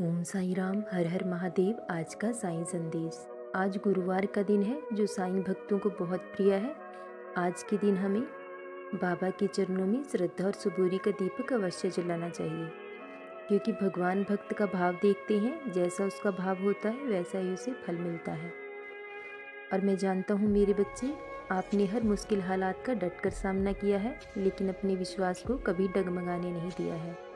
ओम साई राम, हर हर महादेव, आज का साईं संदेश। आज गुरुवार का दिन है, जो साईं भक्तों को बहुत प्रिय है। आज के दिन हमें बाबा के चरणों में श्रद्धा और सुबूरी का दीपक अवश्य जलाना चाहिए। क्योंकि भगवान भक्त का भाव देखते हैं, जैसा उसका भाव होता है, वैसा ही उसे फल मिलता है। और मैं जानता हूँ, मेरे बच्चे, आपने हर मुश्किल हालात का डटकर सामना किया है, लेकिन अपने विश्वास को कभी डगमगाने नहीं दिया है।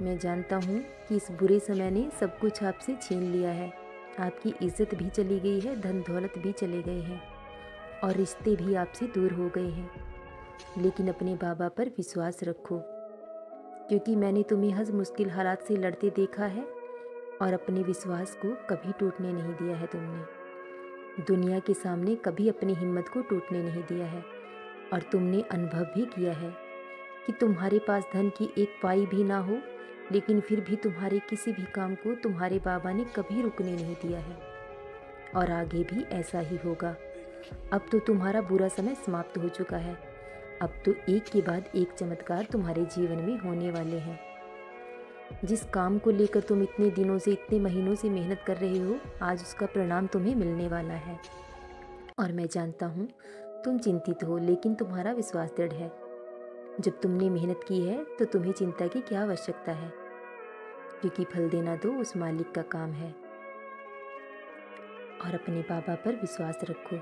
मैं जानता हूँ कि इस बुरे समय ने सब कुछ आपसे छीन लिया है। आपकी इज़्ज़त भी चली गई है धन दौलत भी चले गए हैं और रिश्ते भी आपसे दूर हो गए हैं। लेकिन अपने बाबा पर विश्वास रखो, क्योंकि मैंने तुम्हें हर मुश्किल हालात से लड़ते देखा है और अपने विश्वास को कभी टूटने नहीं दिया है तुमने। दुनिया के सामने कभी अपनी हिम्मत को टूटने नहीं दिया है और तुमने अनुभव भी किया है कि तुम्हारे पास धन की एक पाई भी ना हो लेकिन फिर भी तुम्हारे किसी भी काम को तुम्हारे बाबा ने कभी रुकने नहीं दिया है। और आगे भी ऐसा ही होगा। अब तो तुम्हारा बुरा समय समाप्त हो चुका है। अब तो एक के बाद एक चमत्कार तुम्हारे जीवन में होने वाले हैं। जिस काम को लेकर तुम इतने दिनों से, इतने महीनों से मेहनत कर रहे हो, आज उसका परिणाम तुम्हें मिलने वाला है। और मैं जानता हूँ, तुम चिंतित हो, लेकिन तुम्हारा विश्वास दृढ़ है। जब तुमने मेहनत की है तो तुम्हें चिंता की क्या आवश्यकता है? क्योंकि फल देना तो उस मालिक का काम है। और अपने बाबा पर विश्वास रखो।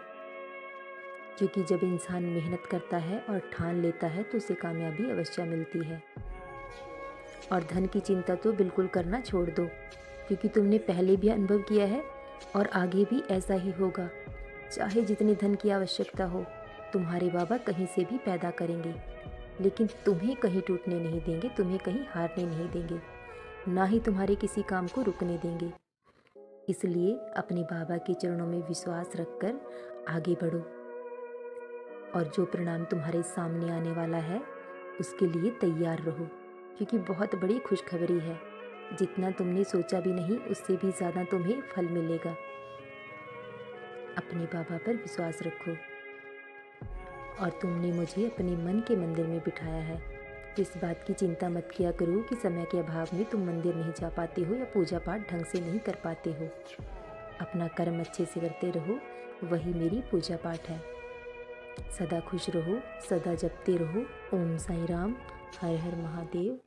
क्योंकि जब इंसान मेहनत करता है और ठान लेता है तो उसे कामयाबी अवश्य मिलती है। और धन की चिंता तो बिल्कुल करना छोड़ दो, क्योंकि तुमने पहले भी अनुभव किया है और आगे भी ऐसा ही होगा। चाहे जितने धन की आवश्यकता हो, तुम्हारे बाबा कहीं से भी पैदा करेंगे। लेकिन तुम्हें कहीं टूटने नहीं देंगे, तुम्हें कहीं हारने नहीं देंगे, ना ही तुम्हारे किसी काम को रुकने देंगे। इसलिए अपने बाबा के चरणों में विश्वास रखकर आगे बढ़ो। और जो परिणाम तुम्हारे सामने आने वाला है, उसके लिए तैयार रहो, क्योंकि बहुत बड़ी खुशखबरी है। जितना तुमने सोचा भी नहीं, उससे भी ज़्यादा तुम्हें फल मिलेगा। अपने बाबा पर विश्वास रखो। और तुमने मुझे अपने मन के मंदिर में बिठाया है। इस बात की चिंता मत किया करो कि समय के अभाव में तुम मंदिर नहीं जा पाते हो या पूजा पाठ ढंग से नहीं कर पाते हो। अपना कर्म अच्छे से करते रहो, वही मेरी पूजा पाठ है। सदा खुश रहो, सदा जपते रहो। ओम साई राम, हर हर महादेव।